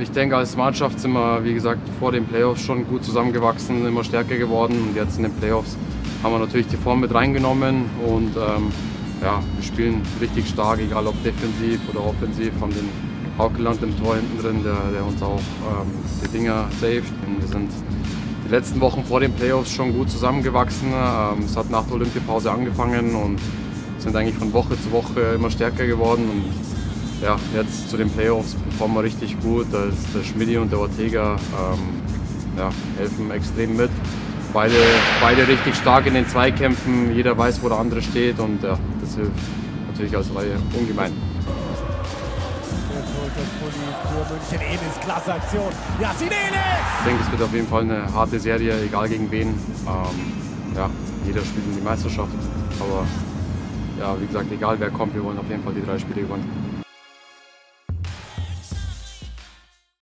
Ich denke, als Mannschaft sind wir, wie gesagt, vor den Playoffs schon gut zusammengewachsen, immer stärker geworden und jetzt in den Playoffs haben wir natürlich die Form mit reingenommen und ähm, ja, wir spielen richtig stark, egal ob defensiv oder offensiv, haben den Haukeland im Tor hinten drin, der, der uns auch ähm, die Dinger saved. Und wir sind die letzten Wochen vor den Playoffs schon gut zusammengewachsen. Ähm, es hat nach der Olympiapause angefangen und sind eigentlich von Woche zu Woche immer stärker geworden. Und ja, jetzt zu den Playoffs performen wir richtig gut. Da ist der Schmidi und der Ortega ähm, ja, helfen extrem mit. Beide, beide richtig stark in den Zweikämpfen. Jeder weiß, wo der andere steht und ja, das hilft natürlich als Reihe ungemein. Ich denke, es wird auf jeden Fall eine harte Serie, egal gegen wen. Ähm, ja, jeder spielt in die Meisterschaft. Aber ja, wie gesagt, egal wer kommt, wir wollen auf jeden Fall die drei Spiele gewinnen.